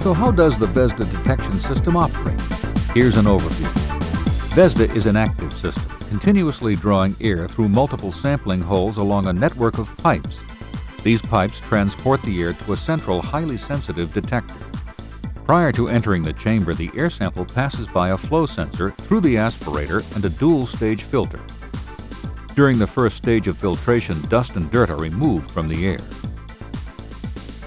So how does the VESDA detection system operate? Here's an overview. VESDA is an active system, continuously drawing air through multiple sampling holes along a network of pipes. These pipes transport the air to a central, highly sensitive detector. Prior to entering the chamber, the air sample passes by a flow sensor through the aspirator and a dual-stage filter. During the first stage of filtration, dust and dirt are removed from the air.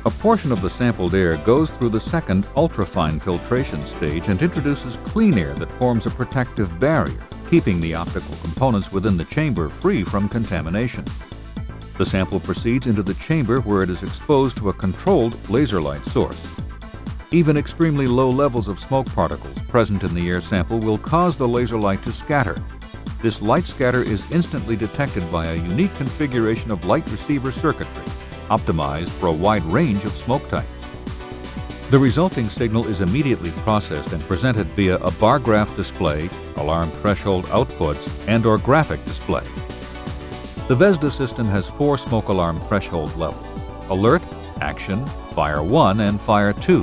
A portion of the sampled air goes through the second ultrafine filtration stage and introduces clean air that forms a protective barrier, keeping the optical components within the chamber free from contamination. The sample proceeds into the chamber where it is exposed to a controlled laser light source. Even extremely low levels of smoke particles present in the air sample will cause the laser light to scatter. This light scatter is instantly detected by a unique configuration of light receiver circuitry optimized for a wide range of smoke types. The resulting signal is immediately processed and presented via a bar graph display, alarm threshold outputs, and or graphic display. The VESDA system has four smoke alarm threshold levels, Alert, Action, Fire 1, and Fire 2.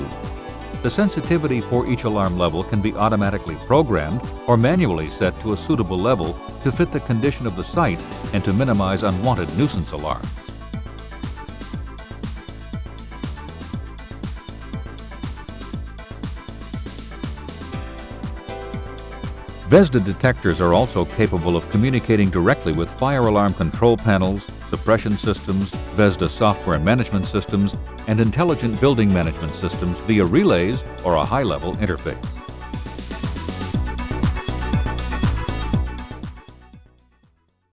The sensitivity for each alarm level can be automatically programmed or manually set to a suitable level to fit the condition of the site and to minimize unwanted nuisance alarms. VESDA detectors are also capable of communicating directly with fire alarm control panels, suppression systems, VESDA software management systems, and intelligent building management systems via relays or a high-level interface.